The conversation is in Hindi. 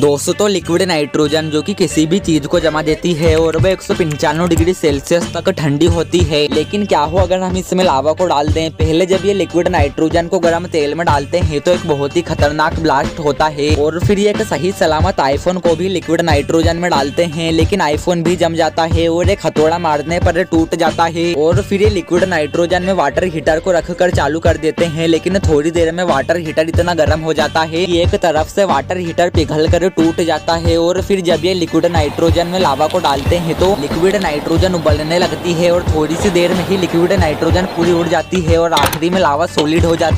दोस्तों तो लिक्विड नाइट्रोजन जो कि किसी भी चीज़ को जमा देती है और वह एक सौ पंचानवे डिग्री सेल्सियस तक ठंडी होती है। लेकिन क्या हो, अगर हम इसमें लावा को डाल दें, पहले जब ये लिक्विड नाइट्रोजन को गर्म तेल में डालते हैं तो एक बहुत ही खतरनाक ब्लास्ट होता है। और फिर एक सही सलामत आईफोन को भी लिक्विड नाइट्रोजन में डालते हैं, लेकिन आईफोन भी जम जाता है और एक हथौड़ा मारने पर टूट जाता है। और फिर ये लिक्विड नाइट्रोजन में वाटर हीटर को रख कर चालू कर देते हैं, लेकिन थोड़ी देर में वाटर हीटर इतना गर्म हो जाता है एक तरफ़ से वाटर हीटर पिघल कर टूट जाता है और फिर जब ये लिक्विड नाइट्रोजन में लावा को डालते हैं तो लिक्विड नाइट्रोजन उबलने लगती है और थोड़ी सी देर में ही लिक्विड नाइट्रोजन पूरी उड़ जाती है और आखिरी में लावा सोलिड हो जाता